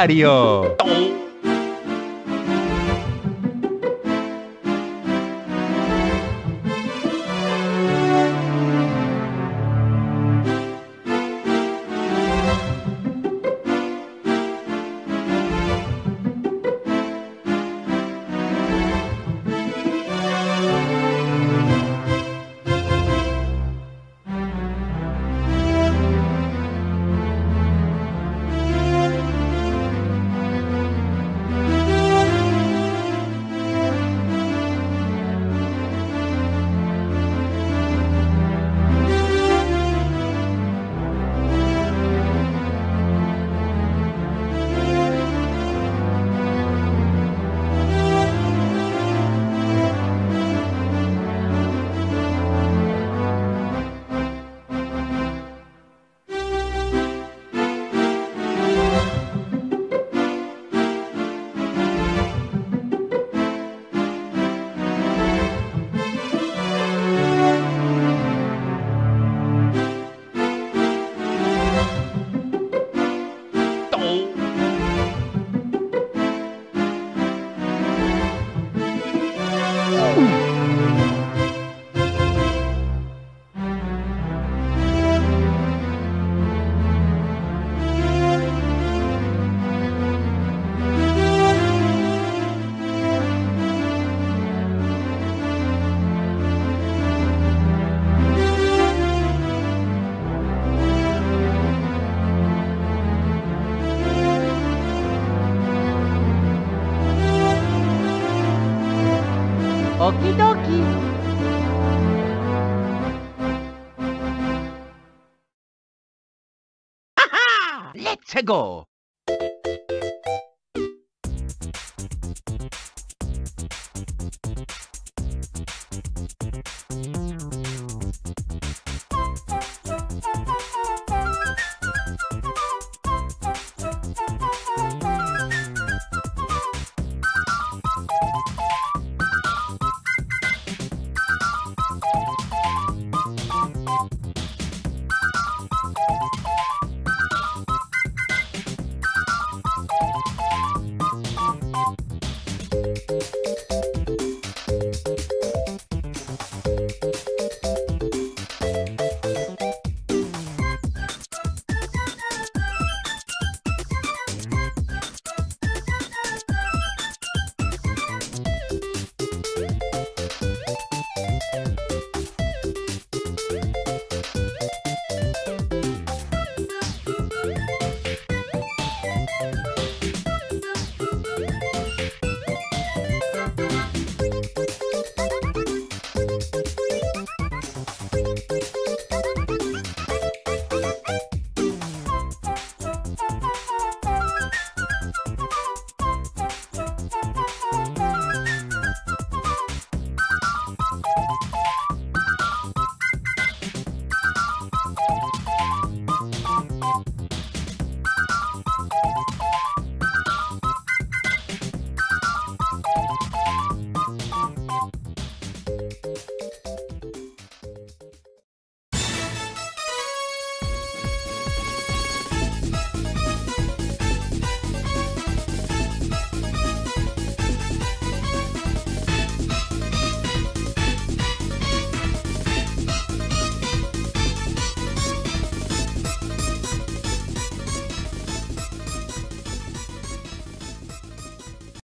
Mario. Let's go!